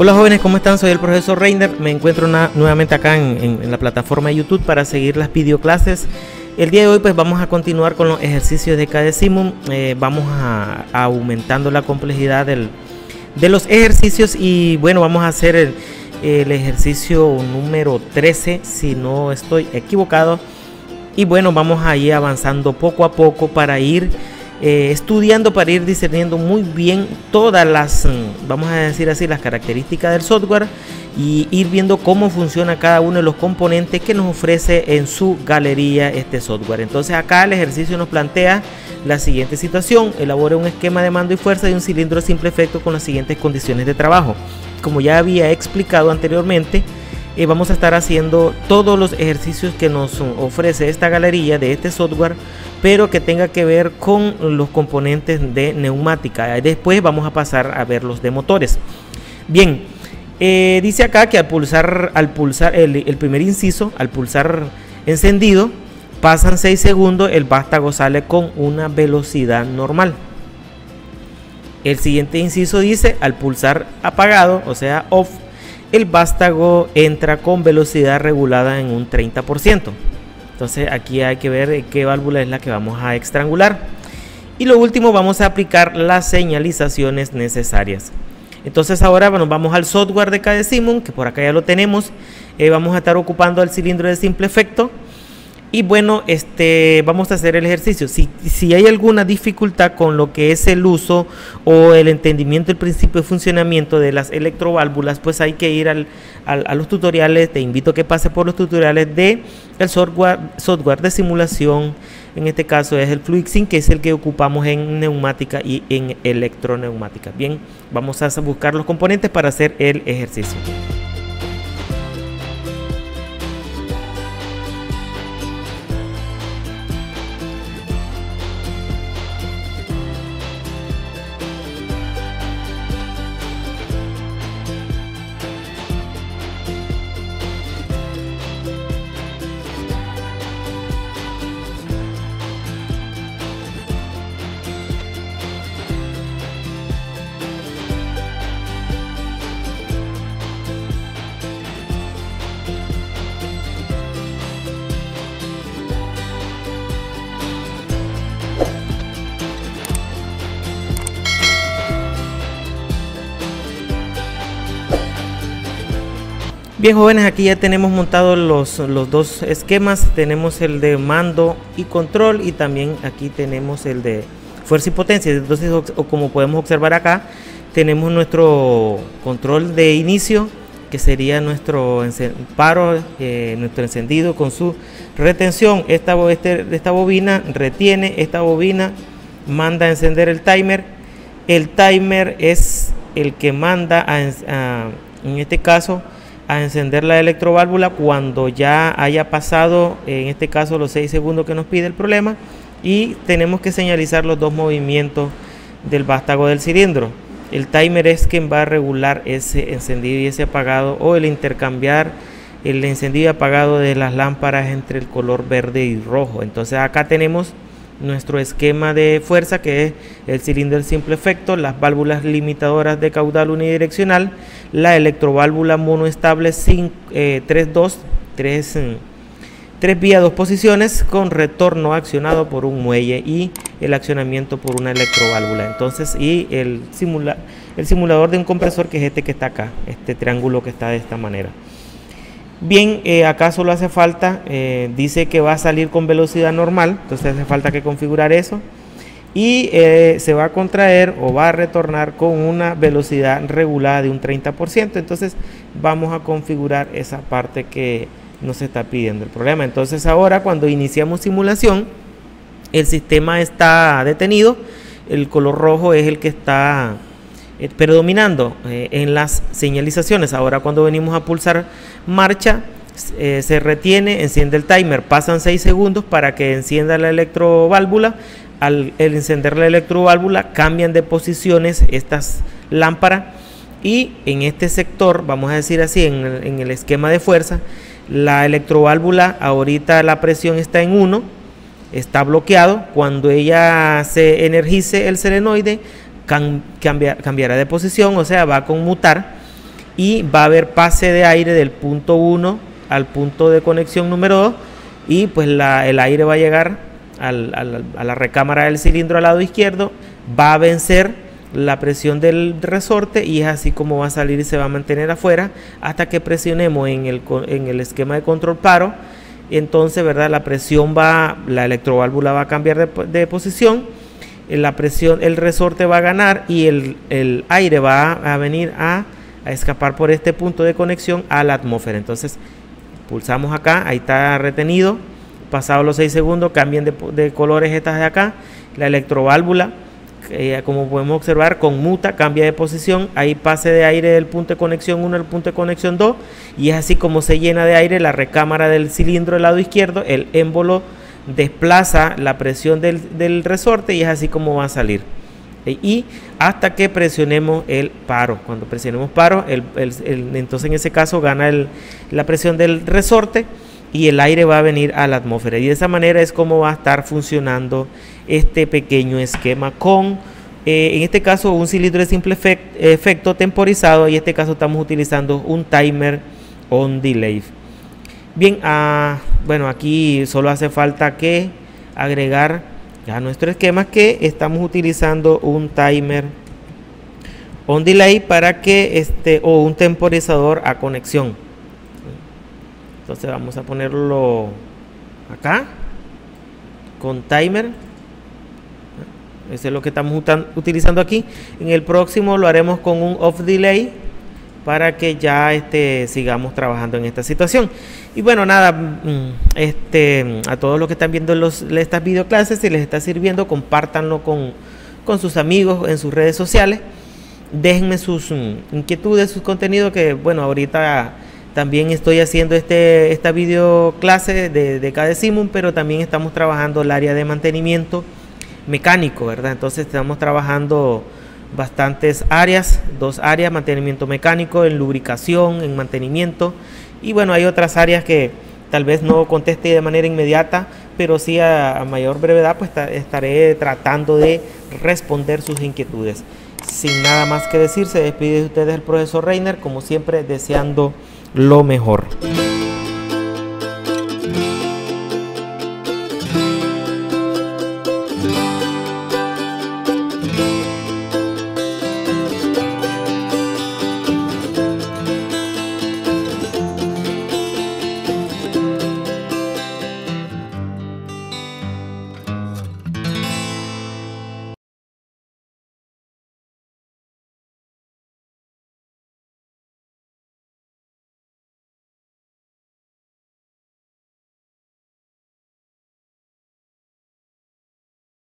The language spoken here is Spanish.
Hola jóvenes, ¿cómo están? Soy el profesor Reiner. Me encuentro nuevamente acá en, la plataforma de YouTube para seguir las videoclases. El día de hoy pues vamos a continuar con los ejercicios de Cadesimum. Eh, vamos a, aumentando la complejidad de los ejercicios y bueno, vamos a hacer el, el ejercicio número 13 si no estoy equivocado. Y bueno, vamos a ir avanzando poco a poco para ir eh, estudiando para ir discerniendo muy bien todas las, mm, vamos a decir así, las características del software y ir viendo cómo funciona cada uno de los componentes que nos ofrece en su galería este software. Entonces acá el ejercicio nos plantea la siguiente situación, elabore un esquema de mando y fuerza de un cilindro simple efecto con las siguientes condiciones de trabajo. Como ya había explicado anteriormente, eh, vamos a estar haciendo todos los ejercicios que nos ofrece esta galería de este software pero que tenga que ver con los componentes de neumática. Después vamos a pasar a ver los de motores. Bien, eh, dice acá que al pulsar, al pulsar el, primer inciso, al pulsar encendido, pasan 6 segundos, el vástago sale con una velocidad normal. El siguiente inciso dice, al pulsar apagado, o sea, off, el vástago entra con velocidad regulada en un 30%. Entonces aquí hay que ver qué válvula es la que vamos a estrangular. Y lo último vamos a aplicar las señalizaciones necesarias. Entonces ahora nos vamos al software de KDSimon, que por acá ya lo tenemos. Eh, vamos a estar ocupando el cilindro de simple efecto. Y bueno, este, vamos a hacer el ejercicio. Si, si, hay alguna dificultad con lo que es el uso o el entendimiento del principio de funcionamiento de las electroválvulas, pues hay que ir al, a los tutoriales. Te invito a que pase por los tutoriales de el software, software de simulación. En este caso es el FluidSync, que es el que ocupamos en neumática y en electroneumática. Bien, vamos a buscar los componentes para hacer el ejercicio. Bien jóvenes, aquí ya tenemos montados los, los, dos esquemas, tenemos el de mando y control y también aquí tenemos el de fuerza y potencia. Entonces, o, como podemos observar acá, tenemos nuestro control de inicio, que sería nuestro paro, eh, nuestro encendido con su retención. Esta, este, esta bobina retiene, esta bobina manda a encender el timer. El timer es el que manda a en este caso, a encender la electroválvula cuando ya haya pasado, en este caso, los 6 segundos que nos pide el problema y tenemos que señalizar los dos movimientos del vástago del cilindro. El timer es quien va a regular ese encendido y ese apagado o el intercambiar el encendido y apagado de las lámparas entre el color verde y rojo. Entonces acá tenemos nuestro esquema de fuerza que es el cilindro simple efecto, las válvulas limitadoras de caudal unidireccional, la electroválvula monoestable sin 3-2, 3, 3 vías, dos posiciones con retorno accionado por un muelle y el accionamiento por una electroválvula. Entonces, y el, simula, el simulador de un compresor que es este que está acá, este triángulo que está de esta manera. Bien, eh, acá solo hace falta, eh, dice que va a salir con velocidad normal, entonces hace falta que configurar eso. Y eh, se va a contraer o va a retornar con una velocidad regulada de un 30%. Entonces vamos a configurar esa parte que nos está pidiendo el problema. Entonces ahora cuando iniciamos simulación, el sistema está detenido. El color rojo es el que está eh, predominando eh, en las señalizaciones. Ahora cuando venimos a pulsar marcha, eh, se retiene, enciende el timer, pasan 6 segundos para que encienda la electroválvula. Al encender la electroválvula cambian de posiciones estas lámparas y en este sector, vamos a decir así, en el, en el esquema de fuerza, la electroválvula ahorita la presión está en 1, está bloqueado. Cuando ella se energice el serenoide, cambiará de posición, o sea, va a conmutar y va a haber pase de aire del punto 1 al punto de conexión número 2 y pues el aire va a llegar a la recámara del cilindro al lado izquierdo, va a vencer la presión del resorte y es así como va a salir y se va a mantener afuera hasta que presionemos en el, en el esquema de control paro. Entonces, ¿verdad? La presión va, la electroválvula va a cambiar de, de posición, la presión, el resorte va a ganar y el, el aire va a venir a a escapar por este punto de conexión a la atmósfera. Entonces pulsamos acá, ahí está retenido. Pasados los 6 segundos, cambien de, colores estas de acá. La electroválvula, eh, como podemos observar, conmuta, cambia de posición. Ahí pase de aire del punto de conexión 1 al punto de conexión 2. Y es así como se llena de aire la recámara del cilindro del lado izquierdo. El émbolo desplaza la presión del, del resorte y es así como va a salir y hasta que presionemos el paro. Cuando presionemos paro, entonces en ese caso gana la presión del resorte y el aire va a venir a la atmósfera. Y de esa manera es como va a estar funcionando este pequeño esquema con, eh, en este caso, un cilindro de simple efecto temporizado y en este caso estamos utilizando un timer on delay. Bien, ah, bueno, aquí solo hace falta que agregar ya nuestro esquema que estamos utilizando un timer on delay para que este o un temporizador a conexión. Entonces vamos a ponerlo acá con timer. Ese es lo que estamos utilizando aquí. En el próximo lo haremos con un off delay para que ya este, sigamos trabajando en esta situación. Y bueno, nada, mm, este, a todos los que están viendo los, estas videoclases, si les está sirviendo, compártanlo con, con sus amigos en sus redes sociales. Déjenme sus mm, inquietudes, sus contenidos, que bueno, ahorita también estoy haciendo este, esta videoclase de, de Cadecimum, pero también estamos trabajando el área de mantenimiento mecánico, ¿verdad? Entonces estamos trabajando bastantes áreas, dos áreas, mantenimiento mecánico, en lubricación, en mantenimiento. Y bueno, hay otras áreas que tal vez no conteste de manera inmediata, pero sí a, mayor brevedad, pues estaré tratando de responder sus inquietudes. Sin nada más que decir, se despide de ustedes el profesor Reiner, como siempre, deseando lo mejor.